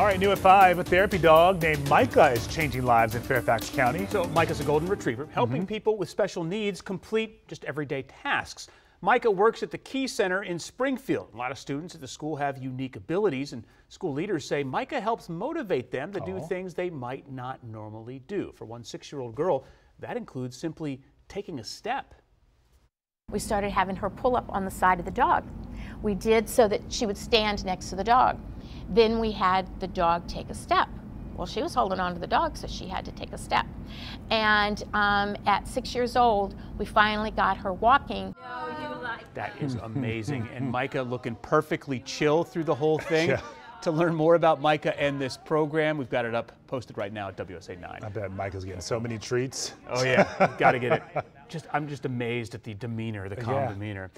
All right, new at 5, a therapy dog named Micah is changing lives in Fairfax County. So Micah's a golden retriever, helping Mm-hmm. people with special needs complete just everyday tasks. Micah works at the Key Center in Springfield. A lot of students at the school have unique abilities, and school leaders say Micah helps motivate them to do Oh. things they might not normally do. For one six year old girl, that includes simply taking a step. We started having her pull up on the side of the dog. We did so that she would stand next to the dog. Then we had the dog take a step. Well, she was holding on to the dog, so she had to take a step. And um, at six years old, we finally got her walking. That is amazing. and Micah looking perfectly chill through the whole thing. Yeah. To learn more about Micah and this program, we've got it up posted right now at WUSA 9. I bet Micah's getting so many treats. Oh yeah, got to get it. Just I'm just amazed at the demeanor, the calm Yeah. demeanor.